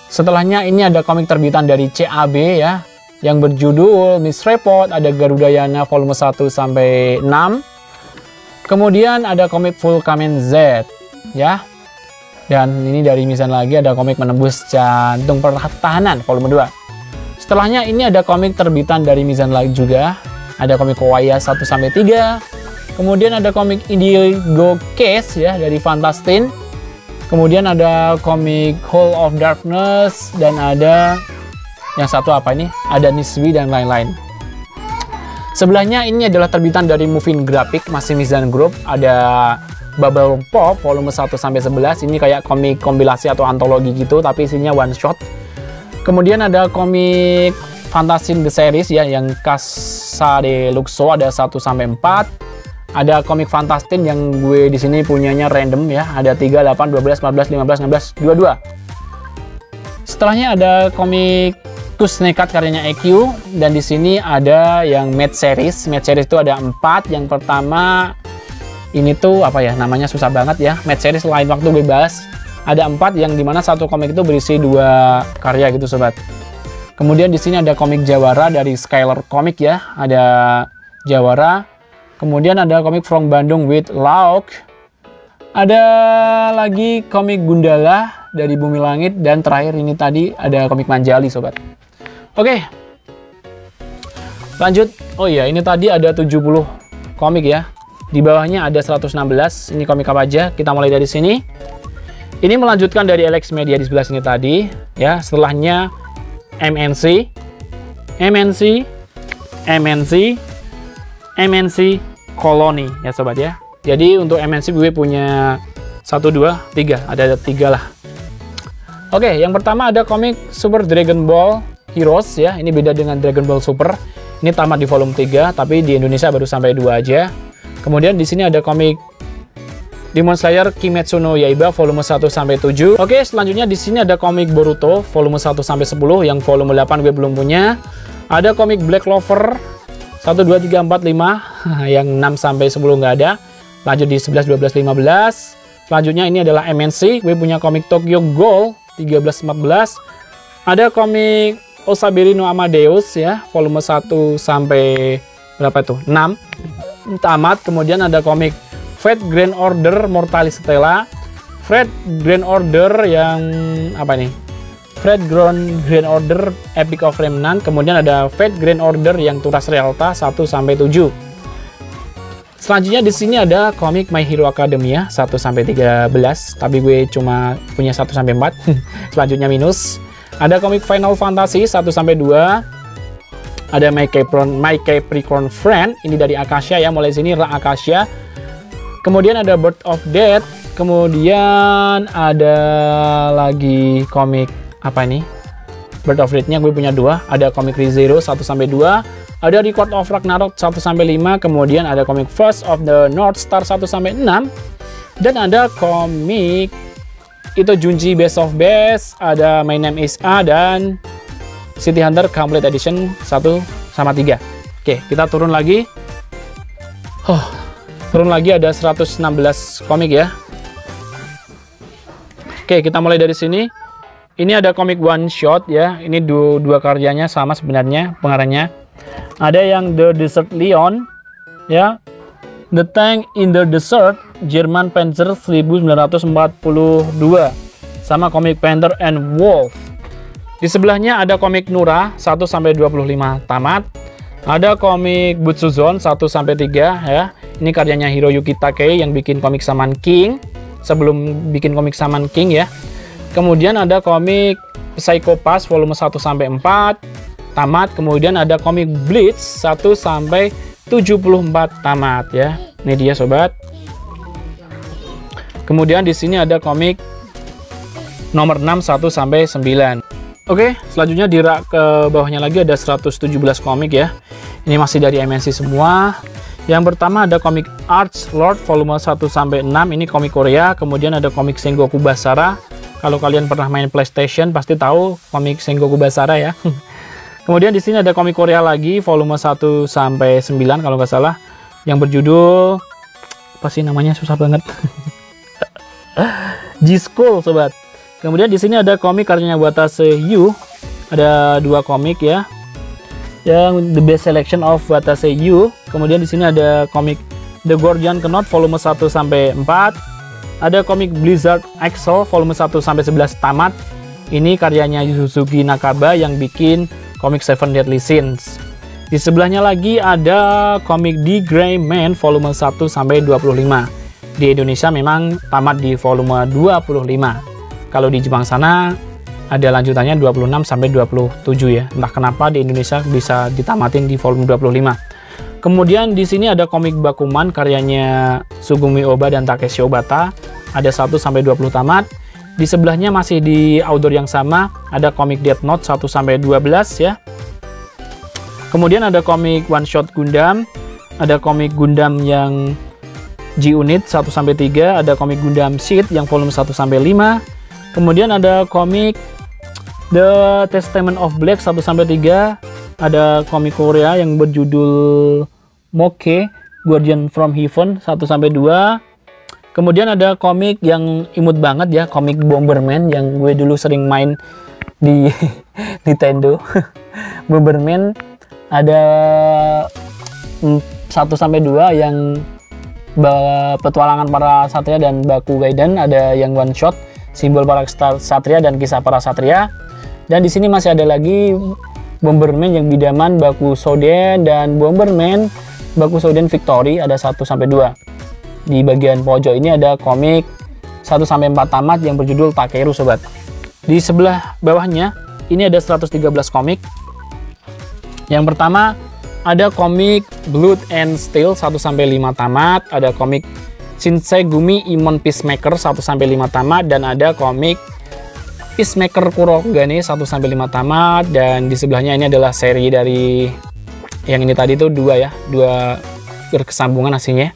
Setelahnya ini ada komik terbitan dari CAB ya yang berjudul Miss Report, ada Garudayana volume 1 sampai 6. Kemudian ada komik Full Kamen Z ya. Dan ini dari Mizan lagi ada komik Menembus Jantung Pertahanan volume 2. Setelahnya ini ada komik terbitan dari Mizan lagi juga. Ada komik Kowaya 1 sampai 3. Kemudian ada komik Indigo Case ya dari Fantastin. Kemudian ada komik Hall of Darkness dan ada yang satu apa ini? Ada Niswi dan lain-lain. Sebelahnya ini adalah terbitan dari Moving Graphic, masih Mizan Group. Ada Bubble Pop volume 1 sampai 11. Ini kayak komik kompilasi atau antologi gitu, tapi isinya one shot. Kemudian ada komik Fantasy The Series ya yang Casa de Luxo ada 1 sampai 4 ada komik Fantastin yang gue di sini punyanya random ya. Ada 3, 8, 12, 14, 15, 16, 22. Setelahnya ada komik Kus Nekat karyanya EQ dan di sini ada yang Mad Series. Mad Series itu ada 4. Yang pertama ini tuh apa ya? Namanya susah banget ya. Mad Series lain waktu bebas. Ada 4 yang di mana satu komik itu berisi dua karya gitu sobat. Kemudian di sini ada komik Jawara dari Skylar Comic ya. Ada Jawara, Kemudian ada komik From Bandung with Lauk. Ada lagi komik Gundala dari Bumi Langit. Dan terakhir ini tadi ada komik Manjali sobat. Oke. Lanjut. Oh iya ini tadi ada 70 komik ya. Di bawahnya ada 116. Ini komik apa aja? Kita mulai dari sini. Ini melanjutkan dari Alex Media di sebelah sini tadi. Ya, setelahnya MNC, MNC, MNC, MNC, koloni ya sobat ya. Jadi untuk MNC gue punya satu dua tiga ada tiga lah. Oke, yang pertama ada komik Super Dragon Ball Heroes ya. Ini beda dengan Dragon Ball Super. Ini tamat di volume 3, tapi di Indonesia baru sampai dua aja. Kemudian di sini ada komik Demon Slayer Kimetsu no Yaiba volume 1 sampai 7. Oke, selanjutnya di sini ada komik Boruto volume 1 sampai 10 yang volume 8 gue belum punya. Ada komik Black Clover 1, 2, 3, 4, 5 yang 6 sampai 10 nggak ada. Lanjut di 11, 12, 15 selanjutnya ini adalah MNC gue punya komik Tokyo Ghoul 13, 14 ada komik Osabiri no Amadeus ya volume 1 sampai berapa itu 6 tamat. Kemudian ada komik Fate Grand Order Mortalis Stella Fred Grand Order yang apa nih Fred Grand Grand Order Epic of Remnant, kemudian ada Fate Grand Order yang Turas Realta 1 sampai 7. Selanjutnya di sini ada komik My Hero Academia 1 sampai 13, tapi gue cuma punya 1 sampai 4. Selanjutnya minus. Ada komik Final Fantasy 1 sampai 2. Ada My Capricorn, My Capricorn Friend, ini dari Akasha ya, mulai sini Ra Akasha. Kemudian ada Bird of Death, kemudian ada lagi komik apa ini? Bird of Red-nya gue punya dua, ada komik ReZero 1 sampai 2, ada Record of Ragnarok 1 sampai 5, kemudian ada komik First of the North Star 1 sampai 6, dan ada komik itu Junji Best of Best, ada My Name is A dan City Hunter Complete Edition 1 sama 3. Oke, kita turun lagi. Oh, turun lagi ada 116 komik ya. Oke, kita mulai dari sini. Ini ada komik one shot ya. Ini dua, dua karyanya sama sebenarnya pengarangnya. Ada yang The Desert Leon ya. The Tank in the Desert German Panzer 1942 sama komik Panther and Wolf. Di sebelahnya ada komik Nura 1 sampai 25 tamat. Ada komik Butsuzon 1 sampai 3 ya. Ini karyanya Hiroyuki Takei yang bikin komik Saman King sebelum bikin komik Saman King ya. Kemudian ada komik Psycho Pass volume 1 sampai 4 tamat. Kemudian ada komik Blitz 1 sampai 74 tamat ya. Ini dia sobat. Kemudian di sini ada komik nomor 6 1 sampai 9. Oke, selanjutnya di rak ke bawahnya lagi ada 117 komik ya. Ini masih dari MNC semua. Yang pertama ada komik Arch Lord volume 1 sampai 6. Ini komik Korea. Kemudian ada komik Sengoku Basara kalau kalian pernah main PlayStation pasti tahu komik Sengoku Basara ya. Kemudian di sini ada komik Korea lagi volume 1 sampai 9 kalau nggak salah yang berjudul apa sih namanya susah banget. G-School sobat. Kemudian di sini ada komik karyanya Watase Yu. Ada dua komik ya. Yang The Best Selection of Watase Yu. Kemudian di sini ada komik The Guardian Knot volume 1 sampai 4. Ada komik Blizzard Axel volume 1 sampai 11 tamat. Ini karyanya Suzuki Nakaba yang bikin komik Seven Deadly Sins. Di sebelahnya lagi ada komik The Grey Man volume 1 sampai 25. Di Indonesia memang tamat di volume 25. Kalau di Jepang sana ada lanjutannya 26 sampai 27 ya. Entah kenapa di Indonesia bisa ditamatin di volume 25. Kemudian di sini ada komik Bakuman karyanya Sugumi Oba dan Takeshi Obata. Ada 1 sampai 20 tamat. Di sebelahnya masih di outdoor yang sama, ada komik Death Note 1 sampai 12 ya. Kemudian ada komik One Shot Gundam, ada komik Gundam yang G-Unit 1 sampai 3, ada komik Gundam Seed yang volume 1 sampai 5. Kemudian ada komik The Testament of Black 1 sampai 3, ada komik Korea yang berjudul Moke Guardian from Heaven 1 sampai 2. Kemudian ada komik yang imut banget ya, komik Bomberman yang gue dulu sering main di Nintendo. Bomberman ada 1 sampai 2 yang petualangan para satria dan baku gaiden, ada yang one shot, simbol para satria dan kisah para satria. Dan di sini masih ada lagi Bomberman yang bidaman baku Soden dan Bomberman baku Soden Victory ada 1 sampai 2 di bagian pojok ini ada komik 1 sampai 4 tamat yang berjudul Takeru sobat. Di sebelah bawahnya ini ada 113 komik. Yang pertama ada komik Blood and Steel 1 sampai 5 tamat, ada komik Shinsei Gumi Imon Peacemaker 1 sampai 5 tamat dan ada komik Peacemaker Kurogane 1 sampai 5 tamat dan di sebelahnya ini adalah seri dari yang ini tadi tuh dua ya, dua berkesambungan aslinya.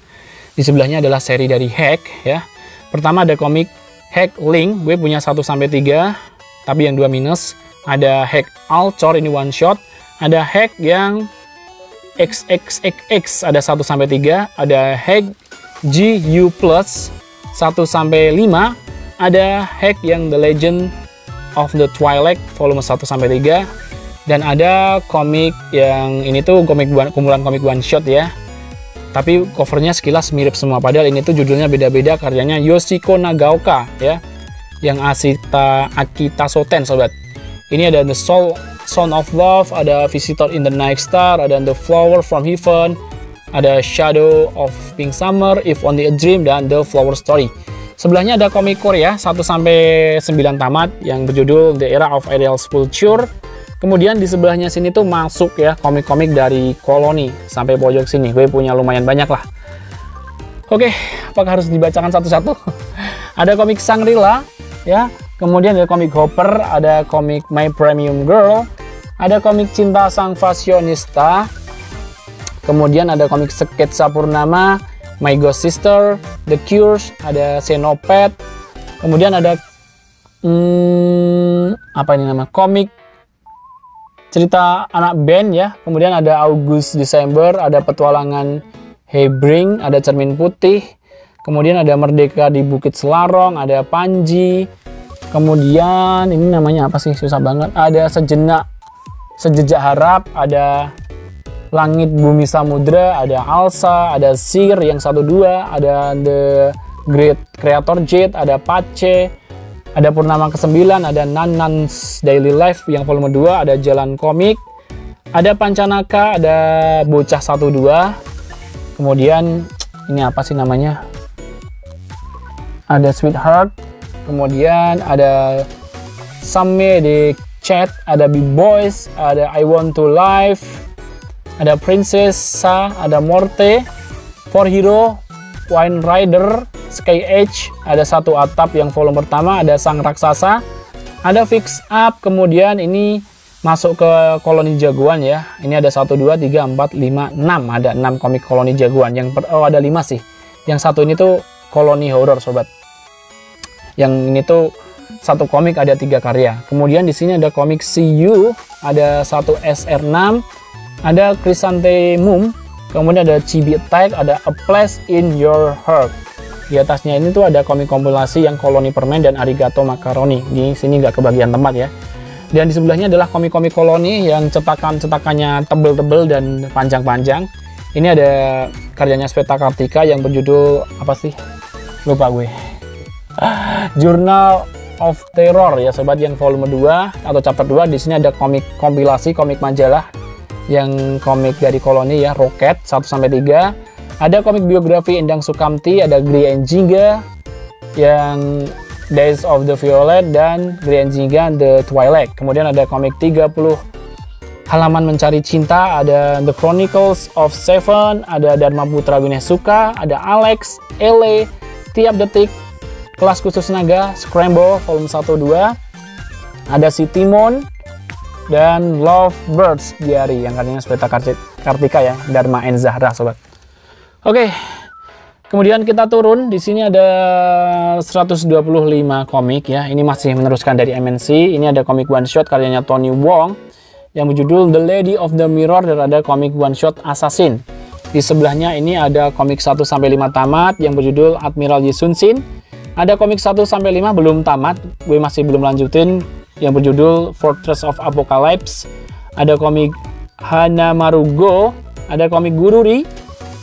Di sebelahnya adalah seri dari Hack ya. Pertama ada komik Hack Link, gue punya 1 sampai 3, tapi yang dua minus. Ada Hack Alcor ini one shot, ada Hack yang XXXX ada 1 sampai 3, ada Hack GU Plus 1 sampai 5, ada Hack yang The Legend of the Twilight volume 1 sampai 3 dan ada komik yang ini tuh komik kumpulan komik one shot ya. Tapi covernya sekilas mirip semua. Padahal ini tuh judulnya beda-beda karyanya Yoshiko Nagaoka ya. Yang Asita Akita Soten sobat ini ada The Soul Son of Love ada Visitor in the Night Star ada The Flower from Heaven ada Shadow of Pink Summer If Only a Dream dan The Flower Story sebelahnya ada komik Korea 1 sampai 9 tamat yang berjudul The Era of Ariel Sculpture Kemudian di sebelahnya sini tuh masuk ya komik-komik dari koloni sampai pojok sini. Gue punya lumayan banyak lah. Oke, apakah harus dibacakan satu-satu? ada komik Sangrila ya. Kemudian ada komik Hopper, ada komik My Premium Girl, ada komik Cinta Sang Fashionista. Kemudian ada komik Sketsa Purnama, My Ghost Sister, The Cures, ada Xenopet. Kemudian ada hmm, apa ini nama? Komik cerita anak band ya. Kemudian ada August Desember, ada petualangan Hebring, ada cermin putih. Kemudian ada Merdeka di Bukit Selarong, ada Panji. Kemudian ini namanya apa sih? Susah banget. Ada sejenak sejejak harap, ada Langit Bumi Samudra, ada Alsa, ada Sir yang satu dua, ada The Great Creator Jet, ada Pace, ada Purnama ke-9, ada Nanan's Daily Life yang volume 2, ada Jalan Komik, ada Pancanaka, ada Bocah 12. Kemudian ini apa sih namanya? Ada Sweetheart, kemudian ada Samme di Chat, ada Big Boys, ada I Want to Live, ada Princess Sa, ada Morte, For Hero, Wine Rider, Sky Edge, ada satu atap yang volume pertama, ada Sang Raksasa, ada Fix Up, kemudian ini masuk ke koloni jagoan ya. Ini ada 1 2 3 4 5 6, ada 6 komik koloni jagoan. Yang per, oh ada 5 sih. Yang satu ini tuh koloni horror sobat. Yang ini tuh satu komik ada tiga karya. Kemudian di sini ada komik CU, ada satu SR6, ada Chrysanthemum, kemudian ada Chibi Attack, ada A Place in Your Heart. Di atasnya ini tuh ada komik kompilasi yang Koloni Permen dan Arigato Macaroni. Di sini nggak kebagian tempat ya. Dan di sebelahnya adalah komik-komik koloni yang cetakan-cetakannya tebel-tebel dan panjang-panjang. Ini ada karyanya Sveta Kartika yang berjudul apa sih? Lupa gue. Journal of Terror ya sobat yang volume 2 atau chapter 2 di sini ada komik kompilasi komik majalah yang komik dari koloni ya Rocket 1 sampai 3 ada komik biografi Endang Sukamti ada Gri Jingga yang Days of the Violet dan Gri Jingga The Twilight. Kemudian ada komik 30 halaman mencari cinta ada The Chronicles of Seven ada Dharma Putra Winesuka ada Alex Ele tiap detik kelas khusus naga Scramble volume 1 2 ada si Timon dan Love Birds Diary yang katanya Speta Kartika ya Dharma and Zahra sobat. Oke kemudian kita turun. Di sini ada 125 komik ya. Ini masih meneruskan dari MNC ini ada komik one shot karyanya Tony Wong yang berjudul The Lady of the Mirror dan ada komik one shot Assassin. Di sebelahnya ini ada komik 1 sampai 5 tamat yang berjudul Admiral Yisun Shin ada komik 1 sampai 5 belum tamat, gue masih belum lanjutin yang berjudul Fortress of Apocalypse. Ada komik Hana Marugo, ada komik Gururi,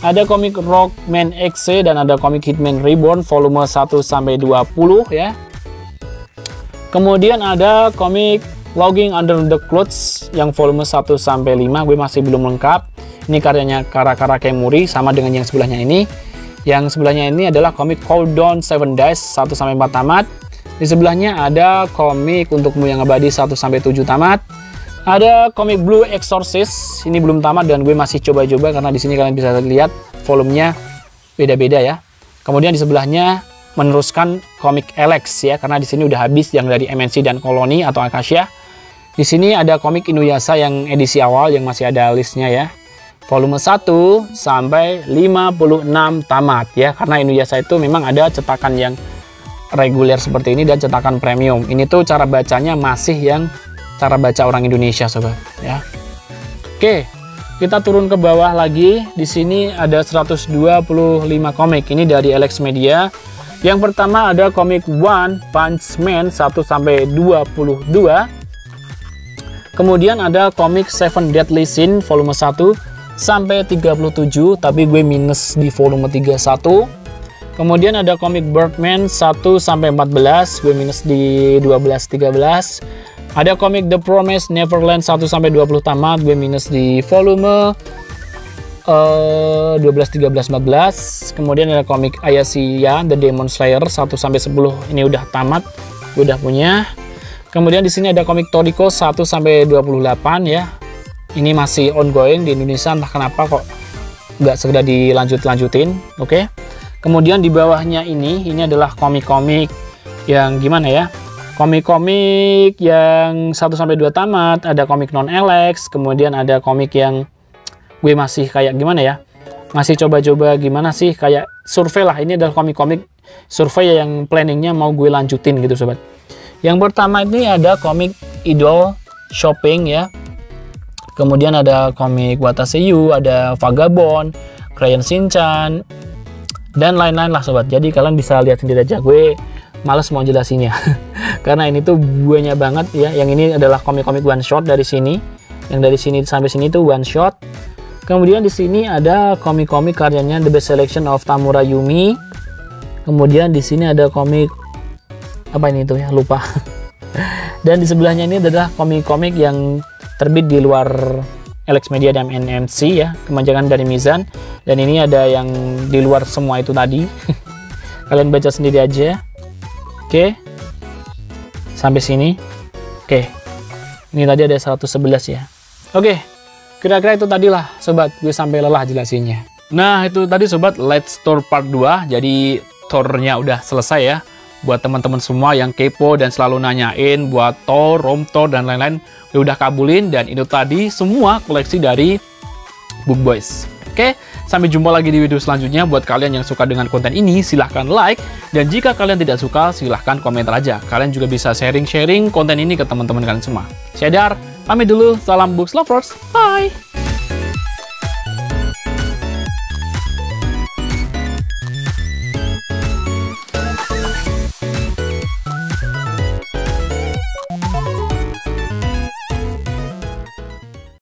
ada komik Rockman X dan ada komik Hitman Reborn volume 1 sampai 20 ya. Kemudian ada komik Logging Under the Clothes yang volume 1 sampai 5 gue masih belum lengkap. Ini karyanya Kara Kara Kemuri sama dengan yang sebelahnya ini. Yang sebelahnya ini adalah komik Cold Down 7 Days 1 sampai 4 tamat. Di sebelahnya ada komik Untukmu yang Abadi 1 sampai 7 tamat. Ada komik Blue Exorcist, ini belum tamat dan gue masih coba-coba karena di sini kalian bisa lihat volumenya beda-beda ya. Kemudian di sebelahnya meneruskan komik Alex ya karena di sini udah habis yang dari MNC dan Koloni atau Acacia. Di sini ada komik Inuyasha yang edisi awal yang masih ada listnya ya volume 1 sampai 56 tamat ya karena Inuyasha itu memang ada cetakan yang reguler seperti ini dan cetakan premium. Ini tuh cara bacanya masih yang cara baca orang Indonesia sobat ya. Oke kita turun ke bawah lagi. Di sini ada 125 komik. Ini dari Alex Media. Yang pertama ada komik One Punch Man 1 sampai 22 kemudian ada komik Seven Deadly Sin volume 1 sampai 37 tapi gue minus di volume 31 kemudian ada komik Birdman 1 sampai 14 gue minus di 12 13 ada komik The Promise Neverland 1 sampai 20 tamat gue minus di volume uh, 12 13 14 kemudian ada komik Ayasiya The Demon Slayer 1 sampai 10 ini udah tamat gue udah punya. Kemudian di sini ada komik Toriko 1 sampai 28 ya. Ini masih ongoing di Indonesia entah kenapa kok nggak segera dilanjut-lanjutin oke? okay? Kemudian di bawahnya ini ini adalah komik-komik yang gimana ya? Komik-komik yang 1 sampai 2 tamat ada komik non Alex kemudian ada komik yang gue masih kayak gimana ya? Masih coba-coba gimana sih? Kayak survei lah ini adalah komik-komik survei yang planningnya mau gue lanjutin gitu sobat. Yang pertama ini ada komik idol shopping ya. Kemudian ada komik Wataseyu, ada Vagabond, Crayon Shinchan, dan lain-lain lah sobat. Jadi kalian bisa lihat sendiri aja. Gue males mau jelasinnya. Karena ini tuh banyak banget ya. Yang ini adalah komik-komik one shot dari sini. Yang dari sini sampai sini tuh one shot. Kemudian di sini ada komik-komik karyanya The Best Selection of Tamura Yumi. Kemudian di sini ada komik apa ini tuh ya lupa. Dan di sebelahnya ini adalah komik-komik yang terbit di luar Alex Media dan NMC ya kemanjangan dari Mizan. Dan ini ada yang di luar semua itu tadi. Kalian baca sendiri aja. Oke. Sampai sini. Oke. Ini tadi ada 111 ya. Oke. Kira-kira itu tadi lah sobat. Gue sampai lelah jelasinnya. Nah itu tadi sobat. Let's tour part 2 jadi tournya udah selesai ya buat teman-teman semua yang kepo dan selalu nanyain buat tour, room tour dan lain-lain udah kabulin dan itu tadi semua koleksi dari Book Boys. Oke, Sampai jumpa lagi di video selanjutnya. Buat kalian yang suka dengan konten ini, silahkan like. Dan jika kalian tidak suka, silahkan komentar aja. Kalian juga bisa sharing-sharing konten ini ke teman-teman kalian semua. Saya Dar, pamit dulu. Salam Books Lovers. Bye!